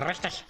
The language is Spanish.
Restas.